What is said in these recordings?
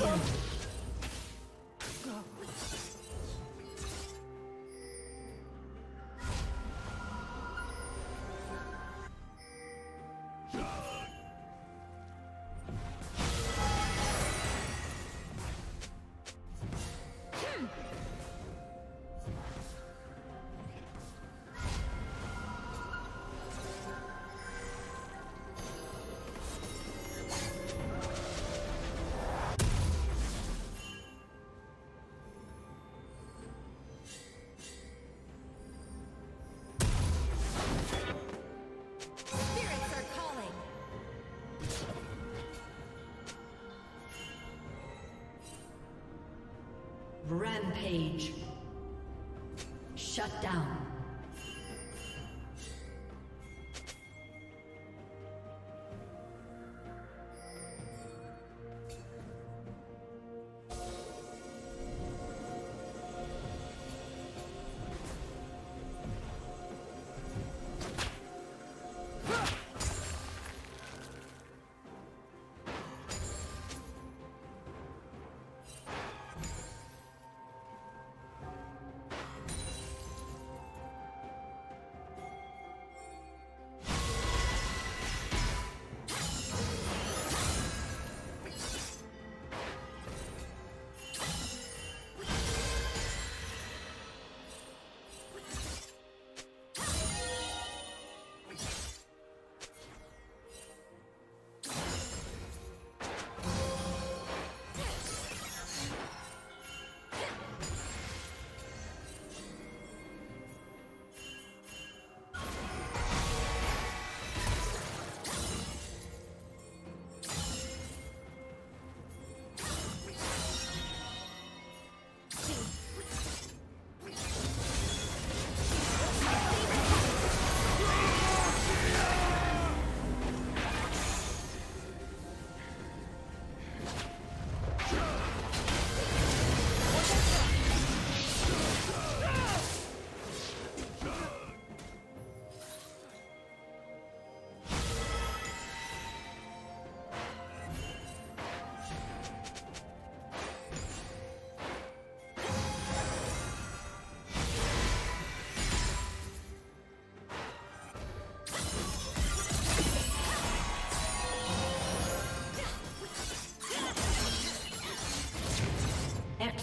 Kill. Rampage. Shut down.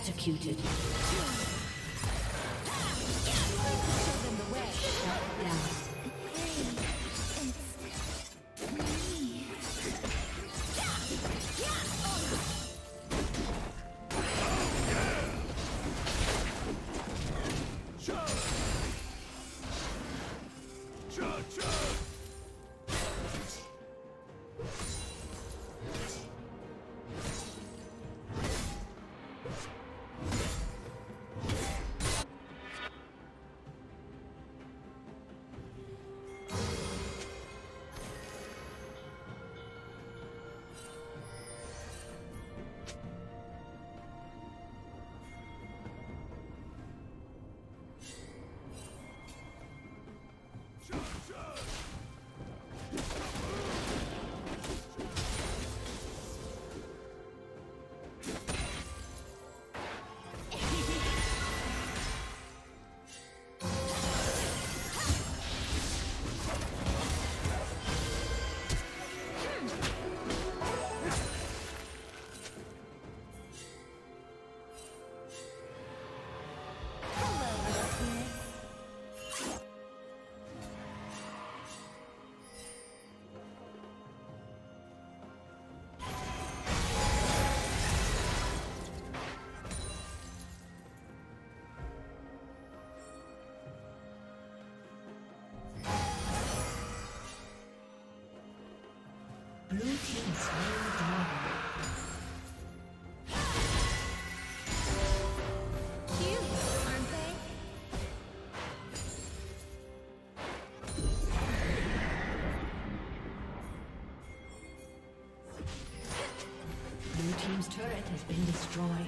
Executed. Has been destroyed.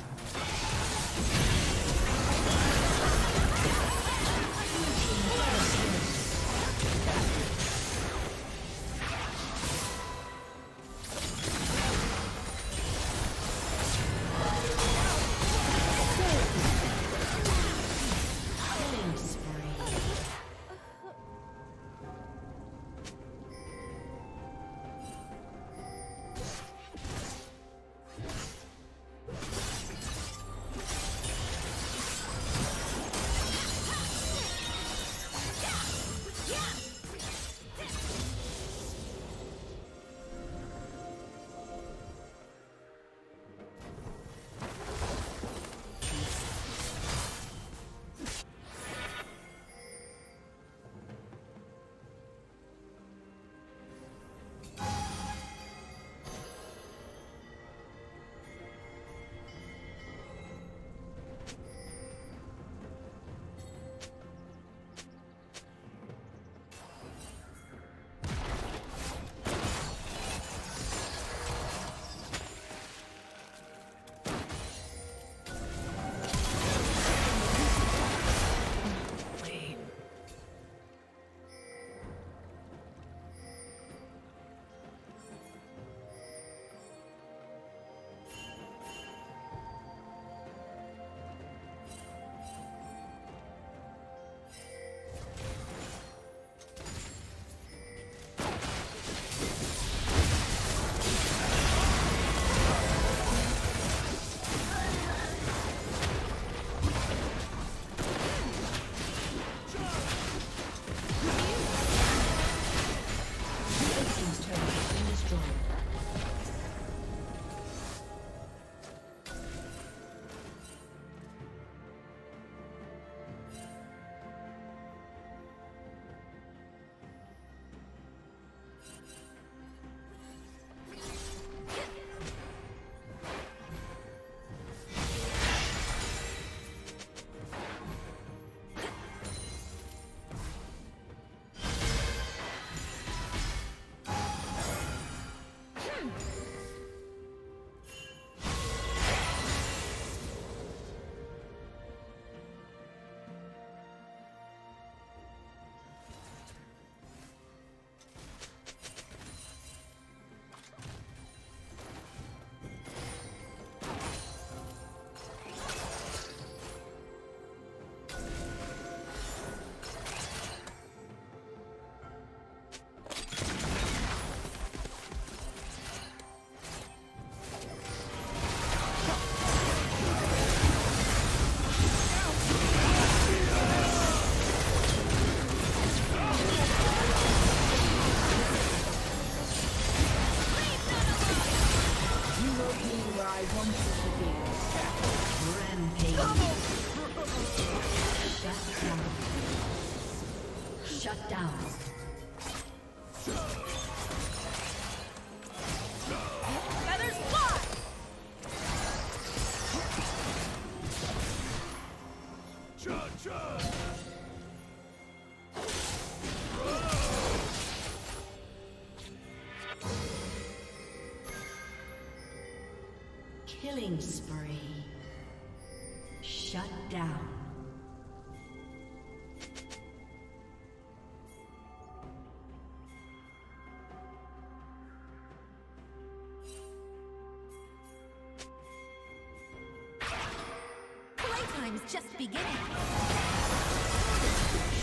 Playtime's just beginning.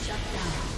Shut down.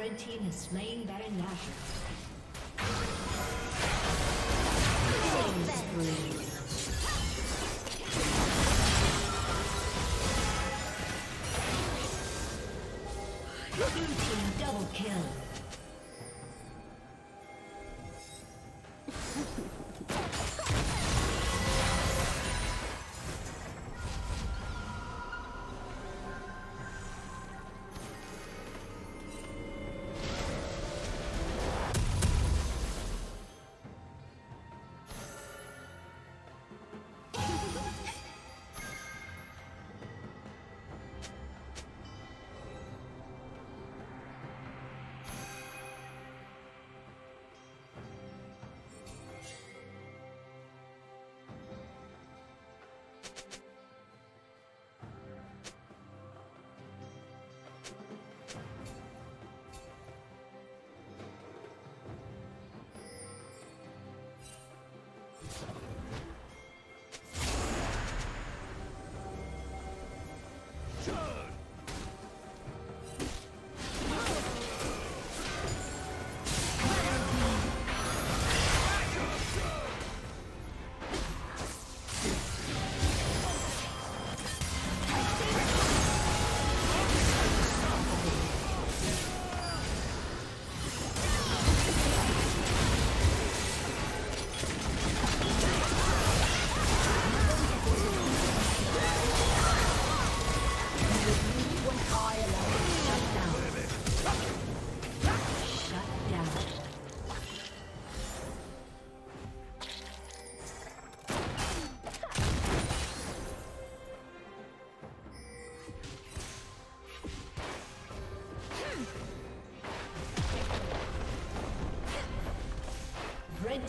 Red team has slain Baron Nashor. Blue team double kill.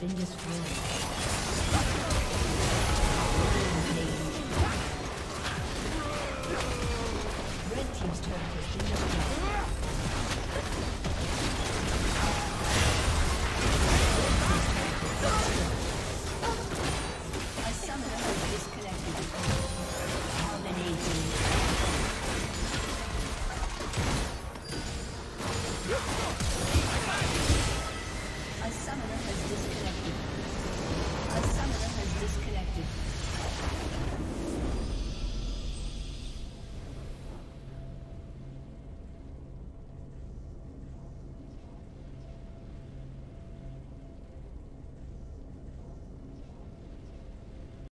been destroyed.